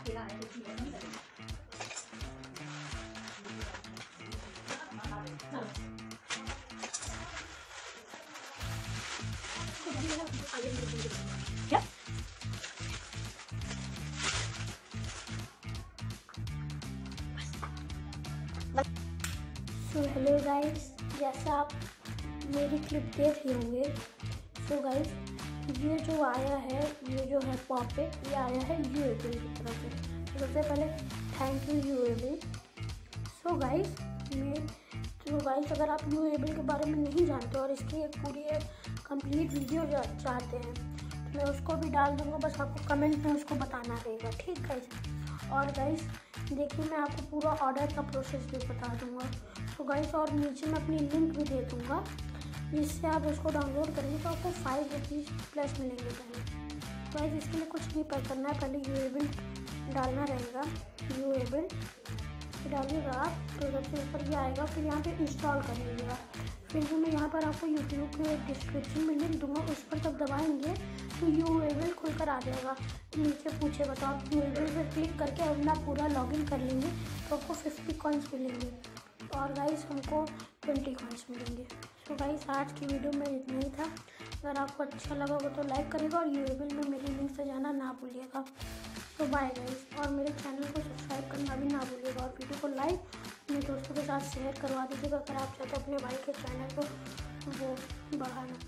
So hello guys जैसा आप मेरी क्लिप देख रहे होंगे। सो गाइस ये जो आया है, ये जो है पॉपेट ये आया है यू सबसे पहले thank you you able so guys मैं तो गाइस अगर आप यू एबल के बारे में नहीं जानते और इसकी एक पूरी एक कंप्लीट वीडियो चाहते हैं तो मैं उसको भी डाल दूँगा, बस आपको कमेंट में उसको बताना रहेगा, ठीक गाइस और गाइस देखिए मैं आपको पूरा ऑर्डर का प्रोसेस भी बता दूँगा। तो गाइस और नीचे मैं अपनी लिंक भी दे दूँगा, जिससे आप उसको डाउनलोड करेंगे तो आपको फाइव रुपीज़ प्लस मिलेंगे पहले। गाइस इसके लिए कुछ नहीं पर करना है। पहले यू एबल डालना रहेगा। यू एबल डालिएगा आप सबसे ऊपर ये आएगा। फिर यहाँ पे इंस्टॉल कर लीजिएगा। फिर जो मैं यहाँ पर आपको यूट्यूब के डिस्क्रिप्शन में लिख दूँगा। उस पर जब दबाएँगे तो यू एबल खुल कर आ जाएगा। नीचे पूछेगा तो आप यू एबल पर क्लिक करके अपना पूरा लॉगिन कर लेंगे तो आपको फिफ्टी कॉइन्स मिलेंगे। और गाइस हमको ट्वेंटी कॉइन्स मिलेंगे। तो गाइस आज की वीडियो में इतना ही था। अगर आपको अच्छा लगा हो तो लाइक करेगा और यू एबल में मेरी लिंक से जाना ना भूलिएगा। तो बाय गाइस और मेरे चैनल को सब्सक्राइब करना भी ना भूलिएगा और वीडियो को लाइक अपने दोस्तों के साथ शेयर करवा दीजिएगा अगर आप चाहते अपने भाई के चैनल को वो बढ़ाना।